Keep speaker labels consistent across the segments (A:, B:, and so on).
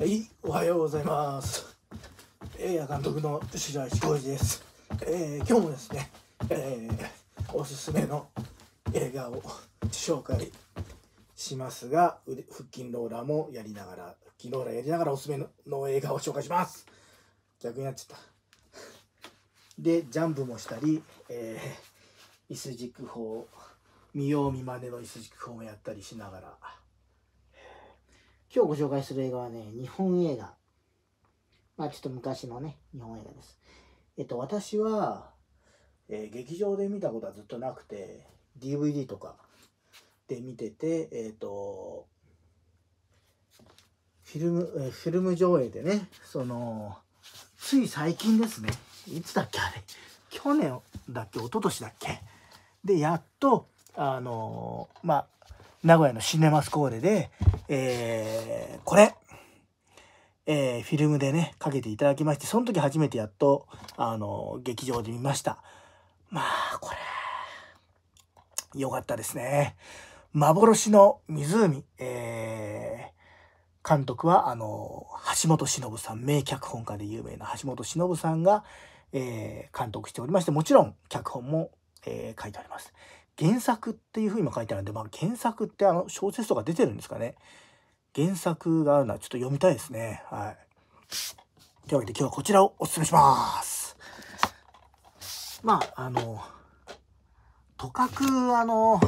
A: はい、おはようございます。映画監督の白石浩二です。えー今日もですね、えーおすすめの映画を紹介しますが、腹筋ローラーもやりながら、腹筋ローラーやりながらおすすめのの映画を紹介します。逆になっちゃった。で、ジャンプもしたり、えー、椅子軸法、見よう見まねの椅子軸法もやったりしながら、今日ご紹介する映画はね、日本映画。まあちょっと昔のね、日本映画です。えっと、私は、えー劇場で見たことはずっとなくて、DVD とかで見てて、えっと、フィルム、えーフィルム上映でね、その、つい最近ですね。いつだっけあれ？去年だっけ？一昨年だっけ？で、やっと、あのーまあ、名古屋のシネマスコーレで、えーこれ、えーフィルムでね、かけていただきまして、その時初めてやっと、あの劇場で見ました。まあ、これ、よかったですね。幻の湖、えー監督は、あの橋本忍さん、名脚本家で有名な橋本忍さんが、えー監督しておりまして、もちろん脚本も、えー書いてあります。原作っていうふうにも書いてあるんで、まあ、原作ってあの小説とか出てるんですかね。原作があるのはちょっと読みたいですね。はい。というわけで今日はこちらをお勧めします。まあ、あの、とかく、あの、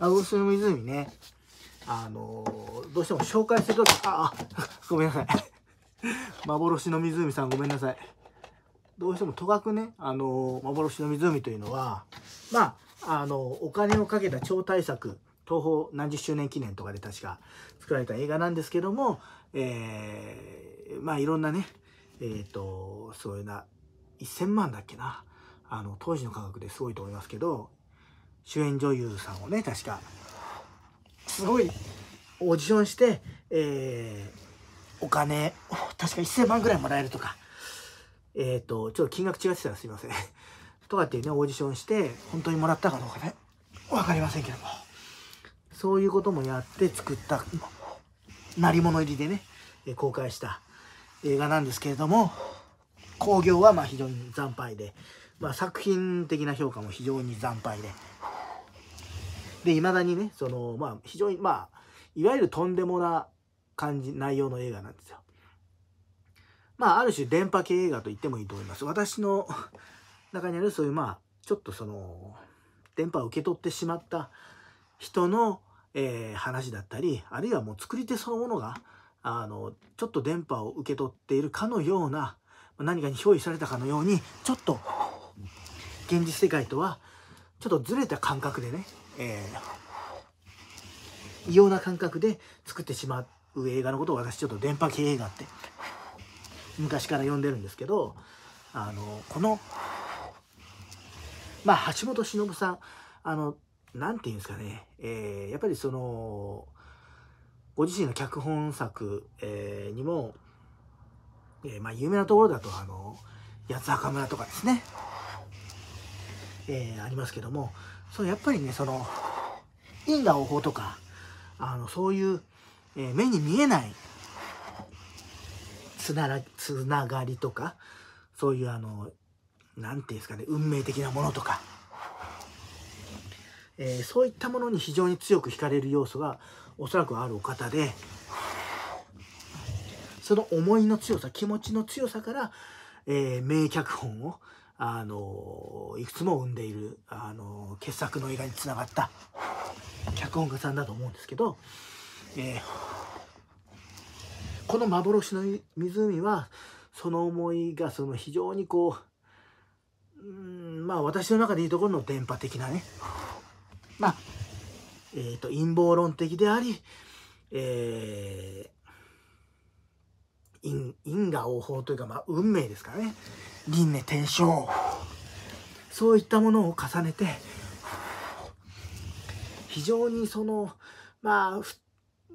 A: アウスの湖ね、あの、どうしても紹介するとき、あ、あ、ごめんなさい。幻の湖さんごめんなさい。どうしてもとかくね、あの、幻の湖というのは、まあ、あの、お金をかけた超大作、東宝何十周年記念とかで確か作られた映画なんですけども、えーまあいろんなね、えっ、と、そういうな、1000万だっけな。あの、当時の価格ですごいと思いますけど、主演女優さんをね、確か、すごいオーディションして、えーお金、確か1000万ぐらいもらえるとか、えっ、と、ちょっと金額違ってたらすいません。とかっていうね、オーディションして、本当にもらったかどうかね、わかりませんけども。そういうこともやって作った、鳴り物入りでね、公開した映画なんですけれども、興行はまあ非常に惨敗で、まあ作品的な評価も非常に惨敗で、で、未だにね、その、まあ非常に、まあ、いわゆるとんでもな感じ、内容の映画なんですよ。まあ、ある種電波系映画と言ってもいいと思います。私の中にあるそういう、まあ、ちょっとその、電波を受け取ってしまった人の、えー話だったり、あるいはもう作り手そのものが、あの、ちょっと電波を受け取っているかのような、何かに憑依されたかのように、ちょっと、現実世界とは、ちょっとずれた感覚でね、えー異様な感覚で作ってしまう映画のことを私ちょっと電波系映画って昔から呼んでるんですけどあのこのまあ橋本忍さんあのなんていうんですかね、えーやっぱりそのご自身の脚本作、えーにも、えーまあ有名なところだとあの八つ墓村とかですね、えーありますけどもそうやっぱりねその因果応報とかあのそういう、えー目に見えないつながりとかそういうあのなんていうんですかね運命的なものとか、えーそういったものに非常に強く惹かれる要素がおそらくあるお方でその思いの強さ気持ちの強さから、えー名脚本をあのいくつも生んでいるあの傑作の映画につながった脚本家さんだと思うんですけど、えーこの幻の湖はその思いがその非常にこううーんまあ私の中でいうところの電波的なね。まあ。えー、と陰謀論的であり、えー因因果応報というか、まあ、運命ですからね。輪廻転生。そういったものを重ねて非常にそのまあふ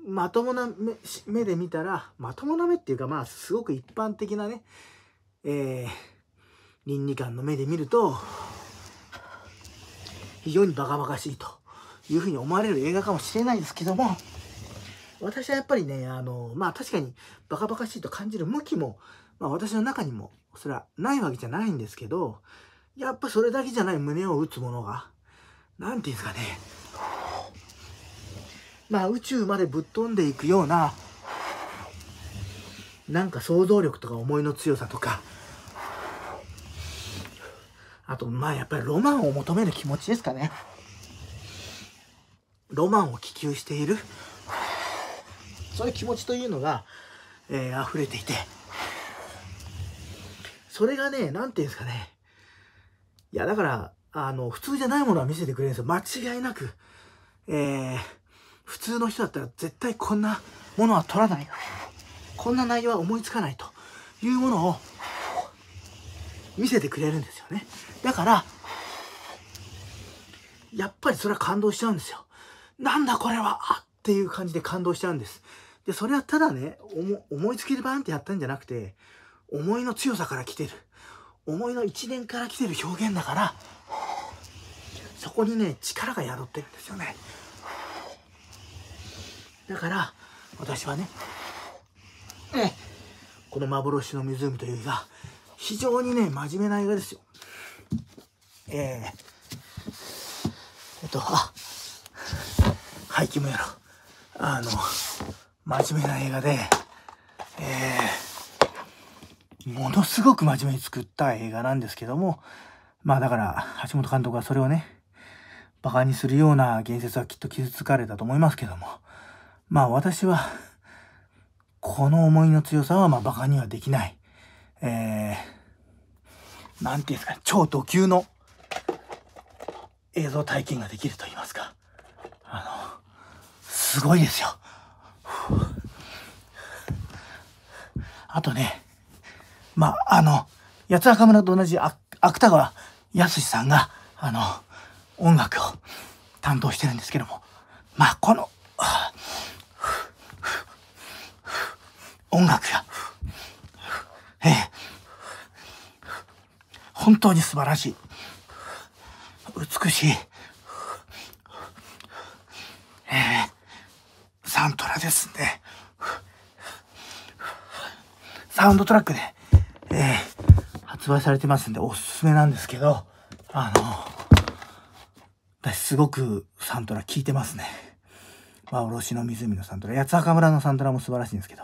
A: まともな目目で見たらまともな目っていうかまあすごく一般的なねえー倫理観の目で見ると非常にバカバカしいというふうに思われる映画かもしれないですけども私はやっぱりね、あの、まあ確かにバカバカしいと感じる向きも、まあ私の中にもそれはないわけじゃないんですけど、やっぱそれだけじゃない胸を打つものが、なんていうんですかね、まあ宇宙までぶっ飛んでいくような、なんか想像力とか思いの強さとか、あと、まあやっぱりロマンを求める気持ちですかね。ロマンを希求している、そういう気持ちというのが、えー、溢れていて、それがね、なんていうんですかね。いや、だから、あの、普通じゃないものは見せてくれるんですよ。間違いなく。えー、普通の人だったら絶対こんなものは取らない。こんな内容は思いつかないというものを見せてくれるんですよね。だから、やっぱりそれは感動しちゃうんですよ。なんだこれはっていう感じで感動しちゃうんです。で、それはただね、思いつきでバーンってやったんじゃなくて、思いの強さから来てる。思いの一年から来てる表現だから、そこにね、力が宿ってるんですよね。だから、私はね、ね、この幻の湖という映画、非常にね、真面目な映画ですよ。えー、えっと、あ、廃棄もやろ。あの、真面目な映画で、えー、ものすごく真面目に作った映画なんですけども、まあだから、橋本監督はそれをね、馬鹿にするような言説はきっと傷つかれたと思いますけども、まあ私は、この思いの強さはまあ馬鹿にはできない。えー、なんていうんですか、超ド級の映像体験ができると言いますか。あの、すごいですよ。あとね、まあ、あの、八つ赤村と同じ芥川康さんが、あの、音楽を担当してるんですけども、まあ、この、音楽が、ええ、本当に素晴らしい。美しい。ええ、サントラですね。サウンドトラックで、ええ、発売されてますんでおすすめなんですけど、あの、私すごくサントラ聴いてますね。幻の湖のサントラ、八つ墓村のサントラも素晴らしいんですけど、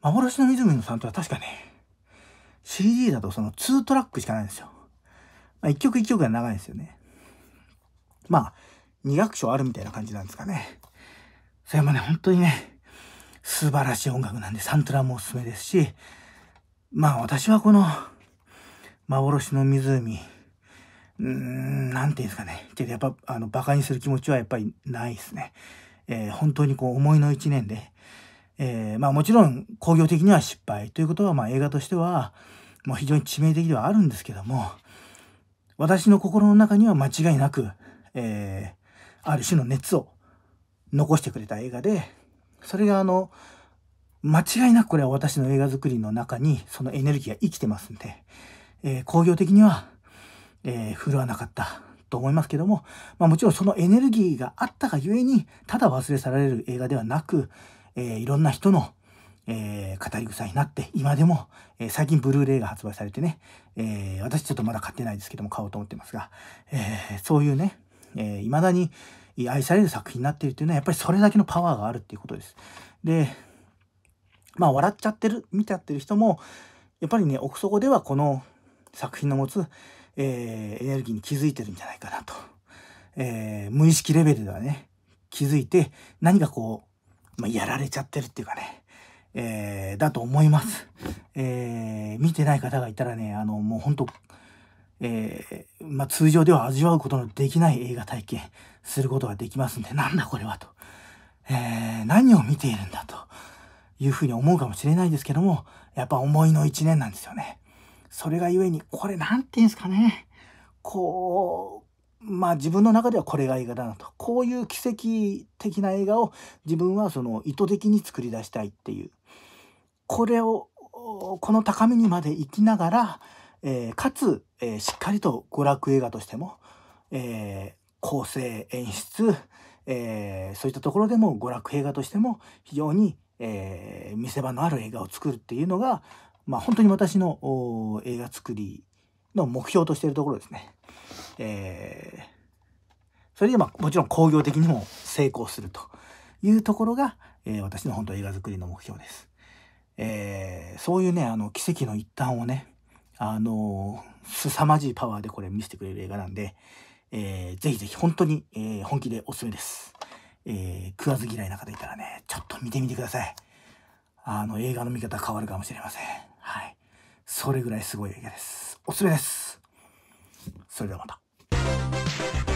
A: 幻の湖のサントラ確かね、CD だとその2トラックしかないんですよ。まあ、1曲1曲が長いんですよね。まあ、2楽章あるみたいな感じなんですかね。それもね、本当にね、素晴らしい音楽なんで、サントラもおすすめですし、まあ私はこの、幻の湖、うーん、なんていうんですかね。けどやっぱ、あの、馬鹿にする気持ちはやっぱりないですね。えー、本当にこう、思いの一年で、えー、まあもちろん工業的には失敗。ということは、まあ映画としては、まあ非常に致命的ではあるんですけども、私の心の中には間違いなく、えー、ある種の熱を残してくれた映画で、それがあの、間違いなくこれは私の映画作りの中にそのエネルギーが生きてますんで、えー、工業的には、えー、振るわなかったと思いますけども、まあもちろんそのエネルギーがあったがゆえに、ただ忘れ去られる映画ではなく、えー、いろんな人の、えー、語り草になって、今でも、えー、最近ブルーレイが発売されてね、えー、私ちょっとまだ買ってないですけども買おうと思ってますが、えー、そういうね、えー、未だに愛される作品になっているというのはやっぱりそれだけのパワーがあるっていうことです。で、まあ笑っちゃってる、見ちゃってる人も、やっぱりね、奥底ではこの作品の持つ、えー、エネルギーに気づいてるんじゃないかなと。えー、無意識レベルではね、気づいて何かこう、まあ、やられちゃってるっていうかね、えー、だと思います。えー、見てない方がいたらね、あの、もう本当えー、まあ、通常では味わうことのできない映画体験することができますんで、なんだこれはと。えー、何を見ているんだというふうに思うかもしれないですけども、やっぱ思いの一年なんですよね。それがゆえに、これなんて言うんですかね。こう、まあ自分の中ではこれが映画だなと。こういう奇跡的な映画を自分はその意図的に作り出したいっていう。これを、この高みにまで行きながら、えー、かつ、えー、しっかりと娯楽映画としても、えー、構成演出、えー、そういったところでも娯楽映画としても非常に、えー、見せ場のある映画を作るっていうのが、まあ、本当に私の映画作りの目標としているところですね。えー、それでまあもちろん工業的にも成功するというところが、えー、私の本当映画作りの目標です。えー、そういうね、あの、奇跡の一端をね、あのー、凄まじいパワーでこれ見せてくれる映画なんで、えー、ぜひぜひ本当に、えー、本気でおすすめです。えー、食わず嫌いな方いたらね、ちょっと見てみてください。あの、映画の見方変わるかもしれません。はい。それぐらいすごい映画です。おすすめです。それではまた。